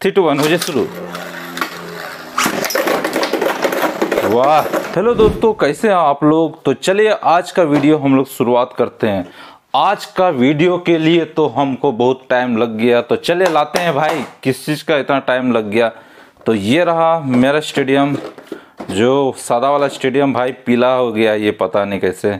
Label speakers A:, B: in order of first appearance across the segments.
A: Three two one, हो जाए शुरू। वाह, हेलो दोस्तों, कैसे हैं आप लोग? तो चलिए, आज का वीडियो हम लोग शुरुआत करते हैं। आज का वीडियो के लिए तो हमको बहुत टाइम लग गया। तो चले लाते हैं भाई, किस चीज़ का इतना टाइम लग गया? तो ये रहा मेरा स्टेडियम, जो सादा वाला स्टेडियम भाई पीला हो गया, ये पता नहीं कैसे।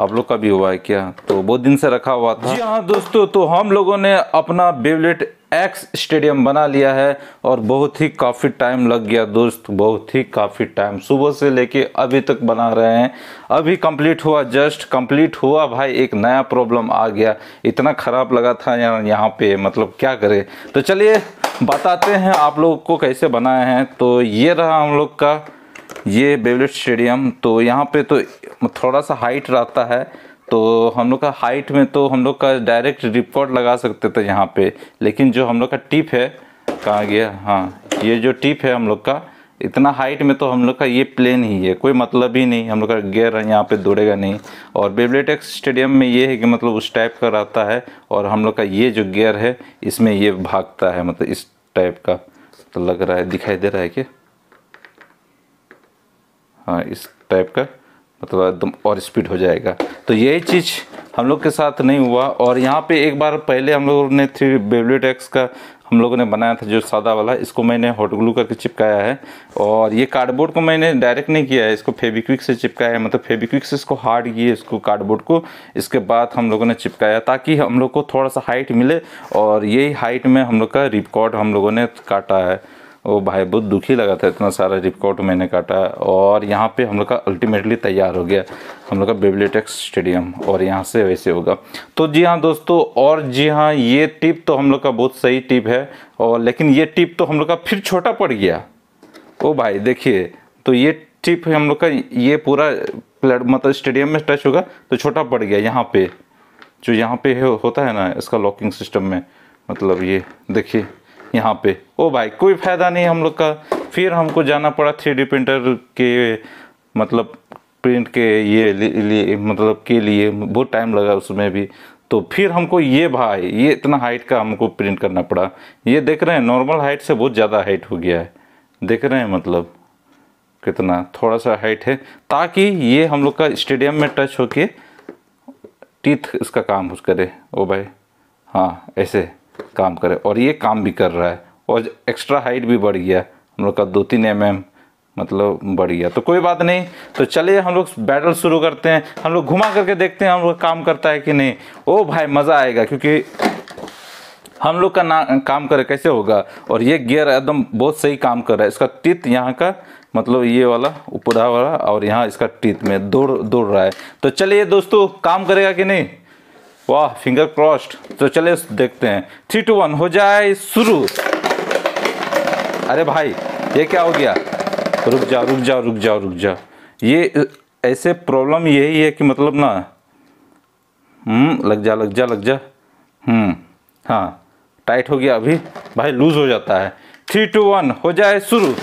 A: आप लोग का भी हुआ है क्या? तो बहुत दिन से रखा हुआ था। जी हाँ दोस्तों तो हम लोगों ने अपना बेवलेट एक्स स्टेडियम बना लिया है और बहुत ही काफ़ी टाइम लग गया दोस्त, बहुत ही काफ़ी टाइम सुबह से लेके अभी तक बना रहे हैं। अभी कंप्लीट हुआ जस्ट कंप्लीट हुआ भाई, एक नया प्रॉब्लम आ गया। इतना ख़राब लगा था यहाँ यहाँ पे मतलब क्या करें? तो चलिए, बताते हैं आप लोग को कैसे बनाए हैं। तो ये रहा हम लोग का, ये बेवलेट स्टेडियम तो यहाँ पे तो थोड़ा सा हाइट रहता है। तो हम लोग का हाइट में तो हम लोग का डायरेक्ट रिकॉर्ड लगा सकते थे यहाँ पे, लेकिन जो हम लोग का टिप है, कहाँ गया हाँ ये जो टिप है हम लोग का, इतना हाइट में तो हम लोग का ये प्लेन ही है, कोई मतलब ही नहीं, हम लोग का गेयर यहाँ पे दौड़ेगा नहीं। और बेबलेट एक्स स्टेडियम में ये है कि मतलब उस टाइप का रहता है, और हम लोग का ये जो गेयर है, इसमें ये भागता है मतलब इस टाइप का। तो लग रहा है, दिखाई दे रहा है कि हाँ इस टाइप का। मतलब एकदम और स्पीड हो जाएगा। तो यही चीज़ हम लोग के साथ नहीं हुआ और यहाँ पे एक बार पहले हम लोगों ने थ्री बेबलेट एक्स का हम लोगों ने बनाया था जो सादा वाला, इसको मैंने हॉट ग्लू करके चिपकाया है और ये कार्डबोर्ड को मैंने डायरेक्ट नहीं किया है, इसको फेबिक्विक से चिपकाया है। मतलब फेबिक्विक से इसको हार्ड किए इसको कार्डबोर्ड को। इसके बाद हम लोगों ने चिपकाया ताकि हम लोग को थोड़ा सा हाइट मिले और यही हाइट में हम लोग का रिकॉर्ड हम लोगों ने काटा है। ओ भाई बहुत दुखी लगा था इतना सारा रिकॉर्ड मैंने काटा और यहाँ पे हम लोग का अल्टीमेटली तैयार हो गया हम लोग का बेबलीटेक्स स्टेडियम और यहाँ से वैसे होगा। तो जी हाँ दोस्तों और जी हाँ ये टिप तो हम लोग का बहुत सही टिप है और लेकिन ये टिप तो हम लोग का फिर छोटा पड़ गया। ओ भाई देखिए तो ये टिप हम लोग का ये पूरा प्लेट मतलब स्टेडियम में टच होगा तो छोटा पड़ गया यहाँ पे। जो यहाँ पे होता है ना इसका लॉकिंग सिस्टम में मतलब ये देखिए। यहाँ पे। ओ भाई, कोई फ़ायदा नहीं हम लोग का। फिर हमको जाना पड़ा थ्री प्रिंटर के मतलब प्रिंट के ये लिए मतलब के लिए। बहुत टाइम लगा उसमें भी। तो फिर हमको ये भाई, ये इतना हाइट का हमको प्रिंट करना पड़ा। ये देख रहे हैं नॉर्मल हाइट से बहुत ज़्यादा हाइट हो गया है। देख रहे हैं मतलब कितना, थोड़ा सा हाइट है। ताकि ये हम लोग का स्टेडियम में टच होके टीथ इसका काम करे। ओ भाई हाँ ऐसे। काम करे और ये काम भी कर रहा है और एक्स्ट्रा हाइट भी बढ़ गया हम लोग का दो तीन एम एम मतलब बढ़ गया। तो कोई बात नहीं। तो चलिए हम लोग बैटल शुरू करते हैं। हम लोग घुमा करके देखते हैं हम लोग काम करता है कि नहीं। ओ भाई, मज़ा आएगा क्योंकि हम लोग का ना, काम करे कैसे होगा? और ये गियर एकदम बहुत सही काम कर रहा है। इसका टीथ यहाँ का मतलब ये वाला, ऊपरा वाला और यहाँ इसका टीथ में दौड़ दौड़ रहा है। तो चलिए दोस्तों, काम करेगा कि नहीं? वाह फिंगर क्रॉस्ड तो चले, देखते हैं। थ्री टू वन हो जाए शुरू। अरे भाई, ये क्या हो गया? रुक जाओ रुक जाओ रुक जाओ रुक जाओ ये ऐसे प्रॉब्लम यही है कि मतलब ना हम्म लग जा लग जा लग जा। हम्म हाँ टाइट हो गया अभी। भाई लूज हो जाता है। थ्री टू वन हो जाए शुरू।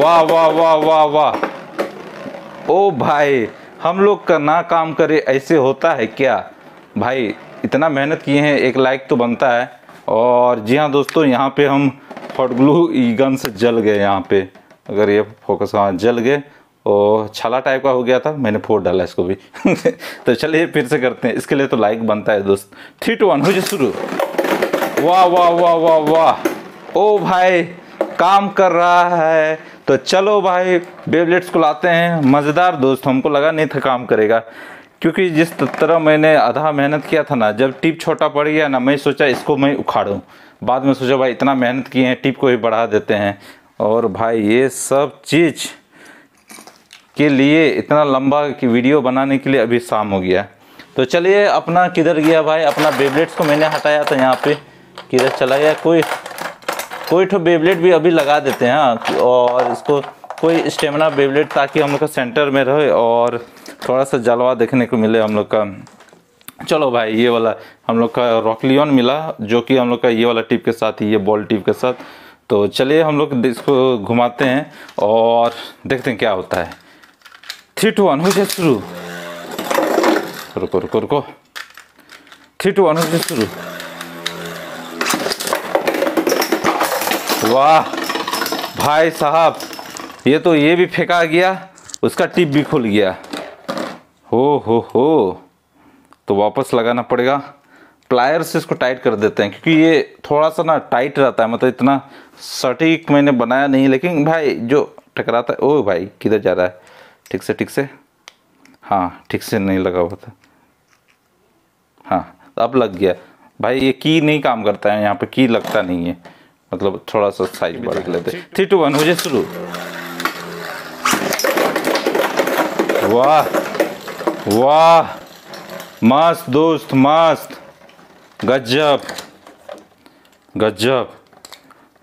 A: वाह वाह वाह वाह वाह। ओ भाई हम लोग का ना काम करे ऐसे होता है क्या? भाई, इतना मेहनत किए हैं, एक लाइक तो बनता है। और जी हाँ दोस्तों, यहाँ पे हम हॉट ग्लू गन से जल गए यहाँ पे। अगर ये फोकस हाँ जल गए और छाला टाइप का हो गया था, मैंने फोड़ डाला इसको भी। तो चलिए फिर से करते हैं। इसके लिए तो लाइक बनता है दोस्त। थ्री टू वन हो जाए शुरू। वाह वाह वाह वाह वाह। ओ भाई, काम कर रहा है। तो चलो भाई बेबलेट्स को लाते हैं। मज़ेदार दोस्त, हमको लगा नहीं था काम करेगा। क्योंकि जिस तरह मैंने आधा मेहनत किया था ना, जब टिप छोटा पड़ गया ना, मैं सोचा इसको मैं उखाड़ूँ। बाद में सोचा, भाई, इतना मेहनत किए हैं, टिप को भी बढ़ा देते हैं। और भाई, ये सब चीज़ के लिए इतना लंबा कि वीडियो बनाने के लिए अभी शाम हो गया। तो चलिए, अपना किधर गया भाई? अपना बेबलेट्स को मैंने हटाया था यहाँ पे। किधर चला गया? कोई कोई ठो बेबलेट भी अभी लगा देते हैं हाँ और इसको कोई स्टेमिना बेबलेट ताकि हम लोग का सेंटर में रहे और थोड़ा सा जलवा देखने को मिले हम लोग का। चलो भाई, ये वाला हम लोग का रॉकलियन मिला, जो कि हम लोग का ये वाला टिप के साथ ये बॉल टिप के साथ। तो चलिए हम लोग इसको घुमाते हैं और देखते हैं क्या होता है। थ्री टू वन हो जाए शुरू। रुको रुको रुको। थ्री टू वन हो जाए शुरू। वाह। भाई साहब, ये तो ये भी फेंका गया, उसका टिप भी खुल गया। हो हो हो। तो वापस लगाना पड़ेगा। प्लायर से इसको टाइट कर देते हैं, क्योंकि ये थोड़ा सा ना टाइट रहता है मतलब इतना सटीक मैंने बनाया नहीं, लेकिन भाई जो टकराता है ओ भाई, किधर जा रहा है? ठीक से ठीक से। हाँ ठीक से नहीं लगा हुआ था। हाँ अब लग गया। भाई ये की नहीं काम करता है, यहाँ पे की लगता नहीं है। मतलब थोड़ा सा साइज़ बढ़ लेते थ्री टू वन हो जाए शुरू। वाह वाह मस्त दोस्त मस्त। गजब गजब।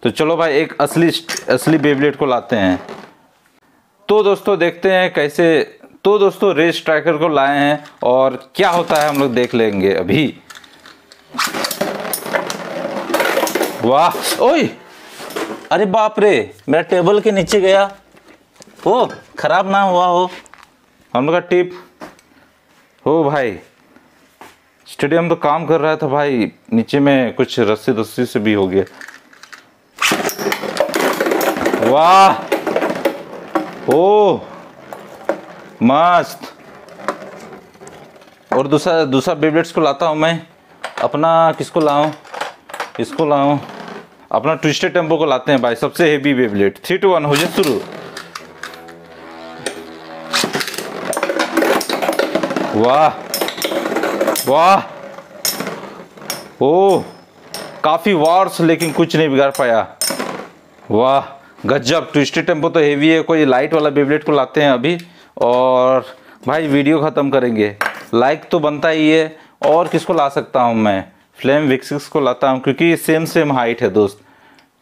A: तो चलो भाई एक असली असली बेबलेट को लाते हैं। तो दोस्तों देखते हैं कैसे तो दोस्तों रेस स्ट्राइकर को लाए हैं और क्या होता है हम लोग देख लेंगे अभी। वाह। ओए! अरे बाप रे, मेरा टेबल के नीचे गया। ओ खराब ना हुआ हो। हम लोग का टिप। हो भाई, स्टेडियम तो काम कर रहा था भाई, नीचे में कुछ रस्सी रस्सी से भी हो गया। वाह! ओ, मस्त। और दूसरा दूसरा बेबलेट्स को लाता हूँ मैं। अपना किसको लाऊं? इसको लाऊं। अपना ट्विस्टेड टेंपो को लाते हैं भाई, सबसे heavy Beyblade three two one हो जाए शुरू। वाह वाह। ओ, काफ़ी वार्स लेकिन कुछ नहीं बिगाड़ पाया। वाह, गजब। ट्विस्टेड टेंपो तो हेवी है, कोई लाइट वाला बेबलेट को लाते हैं अभी। और भाई वीडियो ख़त्म करेंगे। लाइक तो बनता ही है, और किसको ला सकता हूँ मैं? फ्लेम विक्सिक्स को लाता हूँ, क्योंकि सेम सेम हाइट है दोस्त।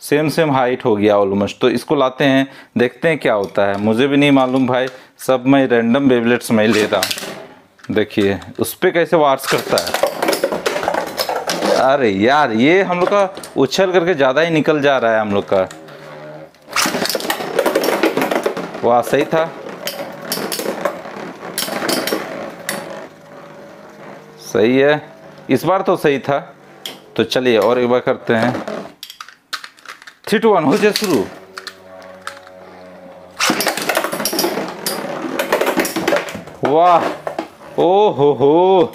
A: सेम सेम हाइट हो गया ऑलमोस्ट तो इसको लाते हैं, देखते हैं क्या होता है। मुझे भी नहीं मालूम भाई, सब मैं रैंडम बेबलेट्स में ले रहा हूँ। देखिए, उस पर कैसे वार्स करता है। अरे यार, ये हम लोग का उछल करके ज़्यादा ही निकल जा रहा है हम लोग का। वाह, सही था। सही है। इस बार तो सही था। तो चलिए और एक बार करते हैं। थ्री टू वन हो जाए शुरू। वाह ओ हो हो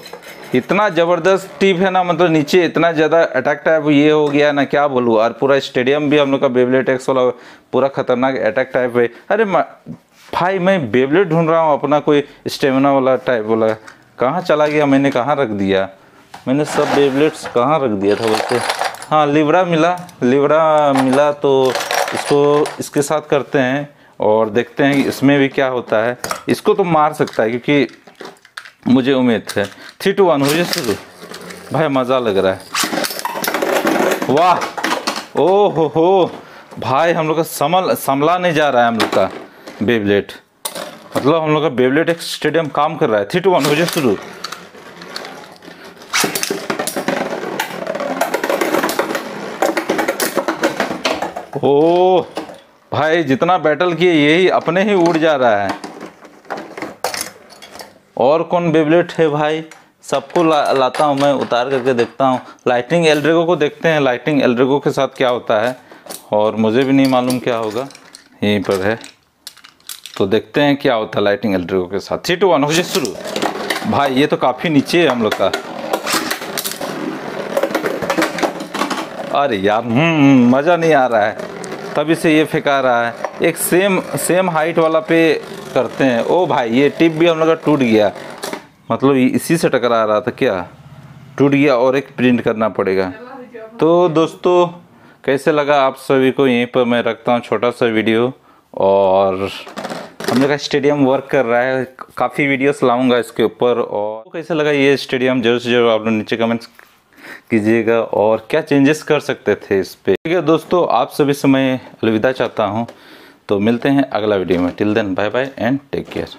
A: इतना ज़बरदस्त टिप है ना मतलब नीचे इतना ज़्यादा अटैक टाइप ये हो गया ना, क्या बोलूँ, और पूरा स्टेडियम भी हम लोग का बेबलेट एक्स वाला पूरा खतरनाक अटैक टाइप है। अरे भाई, मैं बेबलेट ढूंढ रहा हूँ, अपना कोई स्टेमिना वाला टाइप वाला। कहाँ चला गया? मैंने कहाँ रख दिया? मैंने सब बेबलेट्स कहाँ रख दिया था बोलते? हाँ लिवड़ा मिला। लिवड़ा मिला तो इसको, इसके साथ करते हैं और देखते हैं कि इसमें भी क्या होता है। इसको तो मार सकता है क्योंकि मुझे उम्मीद है। थ्री टू वन हो जाए शुरू? भाई, मज़ा लग रहा है। वाह! ओ हो हो भाई, हम लोग का समल समला नहीं जा रहा है हम लोग का बेबलेट मतलब हम लोग का बेबलेट एक स्टेडियम काम कर रहा है। थ्री टू वन हो जाए शुरू? ओ भाई जितना बैटल किए यही अपने ही उड़ जा रहा है। और कौन बेबलेट है भाई? सबको ला, लाता हूँ मैं उतार करके देखता हूँ। लाइटिंग एल्ड्रेगो को देखते हैं। लाइटिंग एल्ड्रेगो के साथ क्या होता है? और मुझे भी नहीं मालूम क्या होगा। यहीं पर है। तो देखते हैं क्या होता है लाइटिंग एल्ड्रेगो के साथ। थ्री टू वन हो जाए शुरू। भाई ये तो काफ़ी नीचे है हम लोग का। अरे यार हम्म, हम्म, मज़ा नहीं आ रहा है। तभी से ये फेंका रहा है। एक सेम सेम हाइट वाला पे करते हैं। ओ भाई, ये टिप भी हम लोग का टूट गया। मतलब इसी से टकरा रहा था क्या? टूट गया और एक प्रिंट करना पड़ेगा। तो दोस्तों, कैसे लगा आप सभी को? यहीं पर मैं रखता हूँ छोटा सा वीडियो। और हम लोग का स्टेडियम वर्क कर रहा है। काफ़ी वीडियोस लाऊँगा इसके ऊपर। और कैसे लगा ये स्टेडियम ज़रूर से ज़रूर आप लोग नीचे कमेंट्स कीजिएगा और क्या चेंजेस कर सकते थे इस पर ठीक है दोस्तों, आप सभी समय अलविदा चाहता हूँ। तो मिलते हैं अगला वीडियो में। Till then bye bye and take care